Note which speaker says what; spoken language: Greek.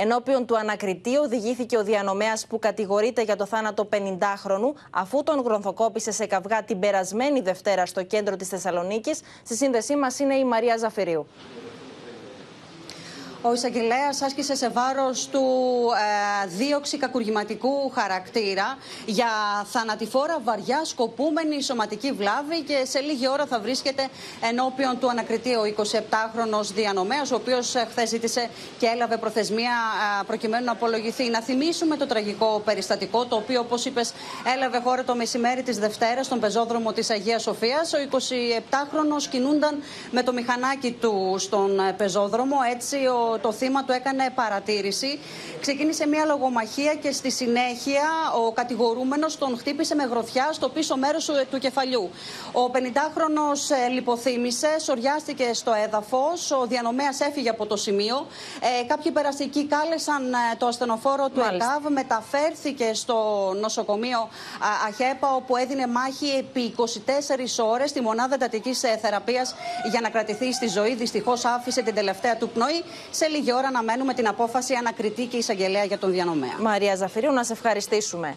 Speaker 1: Ενώπιον του ανακριτή οδηγήθηκε ο διανομέας που κατηγορείται για το θάνατο 50χρονου, αφού τον γρονθοκόπησε σε καυγά την περασμένη Δευτέρα στο κέντρο της Θεσσαλονίκης. Στη σύνδεσή μας είναι η Μαρία Ζαφυρίου.
Speaker 2: Ο εισαγγελέας άσκησε σε βάρος του ε, δίωξη κακουργηματικού χαρακτήρα για θανατηφόρα βαριά σκοπούμενη σωματική βλάβη και σε λίγη ώρα θα βρίσκεται ενώπιον του ανακριτή ο 27χρονο διανομέας, ο οποίος χθες ζήτησε και έλαβε προθεσμία ε, προκειμένου να απολογηθεί. Να θυμίσουμε το τραγικό περιστατικό, το οποίο, όπως είπες, έλαβε χώρα το μεσημέρι της Δευτέρας στον πεζόδρομο της Αγίας Σοφίας. Ο 27χρονο κινούνταν με το μηχανάκι του στον ε, πεζόδρομο. Έτσι, ο το θύμα του έκανε παρατήρηση. Ξεκίνησε μια λογομαχία και στη συνέχεια ο κατηγορούμενος τον χτύπησε με γροθιά στο πίσω μέρος του κεφαλιού. Ο 50χρονος ε, λιποθύμησε, σοριάστηκε στο έδαφος, ο διανομέας έφυγε από το σημείο. Ε, κάποιοι περαστικοί κάλεσαν ε, το ασθενοφόρο του ΕΛΚΑΒ, μεταφέρθηκε στο νοσοκομείο ΑΧΕΠΑ όπου έδινε μάχη επί 24 ώρες στη μονάδα εντατικής ε, θεραπείας για να κρατηθεί στη ζωή. Δυστυχώς άφησε την τελευταία του πνοή. Σε λίγη ώρα να μένουμε την απόφαση ανακριτή και εισαγγελέα για τον διανομέα.
Speaker 1: Μαρία Ζαφυρίου, να σε ευχαριστήσουμε.